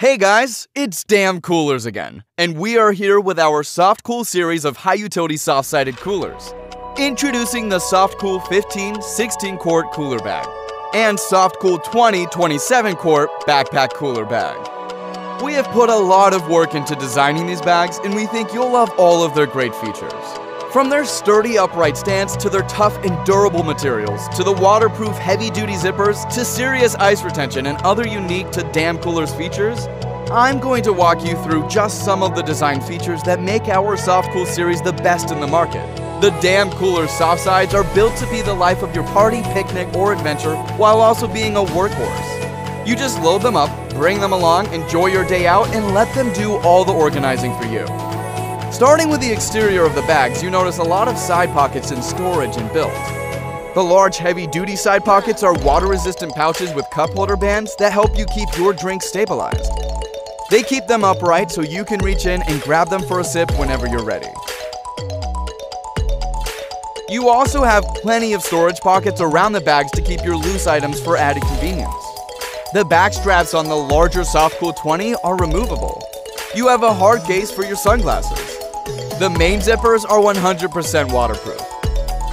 Hey guys, it's DAM Coolers again, and we are here with our Soft Cool series of high utility soft sided coolers. Introducing the Soft Cool 15 16 quart cooler bag and Soft Cool 20 27 quart backpack cooler bag. We have put a lot of work into designing these bags, and we think you'll love all of their great features. From their sturdy upright stance to their tough and durable materials, to the waterproof heavy duty zippers, to serious ice retention and other unique to Dam Coolers features, I'm going to walk you through just some of the design features that make our Soft Cool series the best in the market. The Dam Coolers soft sides are built to be the life of your party, picnic, or adventure while also being a workhorse. You just load them up, bring them along, enjoy your day out, and let them do all the organizing for you. Starting with the exterior of the bags, you notice a lot of side pockets in storage and built. The large heavy duty side pockets are water resistant pouches with cup holder bands that help you keep your drink stabilized. They keep them upright so you can reach in and grab them for a sip whenever you're ready. You also have plenty of storage pockets around the bags to keep your loose items for added convenience. The back straps on the larger Softcool 20 are removable. You have a hard case for your sunglasses. The main zippers are 100% waterproof.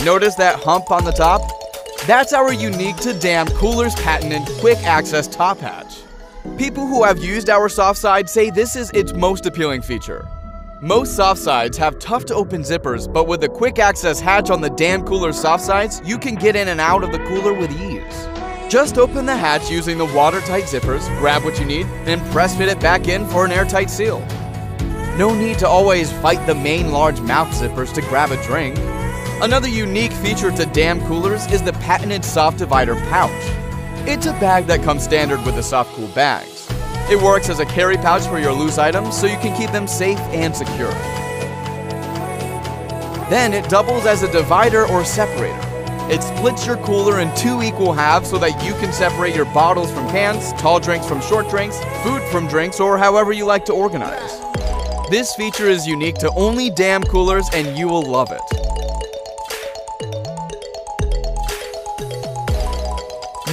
Notice that hump on the top? That's our unique to DAM Coolers patented quick access top hatch. People who have used our soft side say this is its most appealing feature. Most soft sides have tough to open zippers, but with the quick access hatch on the DAM Cooler soft sides, you can get in and out of the cooler with ease. Just open the hatch using the watertight zippers, grab what you need, and press fit it back in for an airtight seal. No need to always fight the main large mouth zippers to grab a drink. Another unique feature to DAM Coolers is the patented soft divider pouch. It's a bag that comes standard with the soft cool bags. It works as a carry pouch for your loose items so you can keep them safe and secure. Then it doubles as a divider or separator. It splits your cooler in two equal halves so that you can separate your bottles from cans, tall drinks from short drinks, food from drinks, or however you like to organize. This feature is unique to only DAM Coolers and you will love it.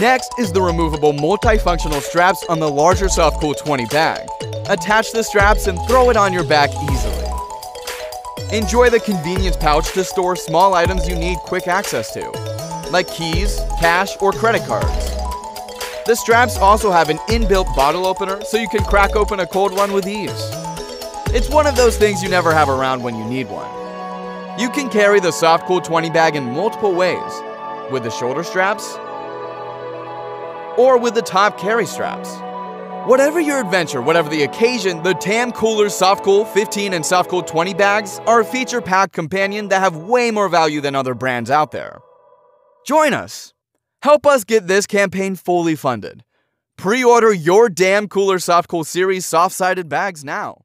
Next is the removable multifunctional straps on the larger Softcool 20 bag. Attach the straps and throw it on your back easily. Enjoy the convenience pouch to store small items you need quick access to, like keys, cash, or credit cards. The straps also have an inbuilt bottle opener so you can crack open a cold one with ease. It's one of those things you never have around when you need one. You can carry the Softcool 20 bag in multiple ways with the shoulder straps or with the top carry straps. Whatever your adventure, whatever the occasion, the DAM Coolers Softcool 15 and Softcool 20 bags are a feature packed companion that have way more value than other brands out there. Join us. Help us get this campaign fully funded. Pre order your DAM Cooler Softcool series soft sided bags now.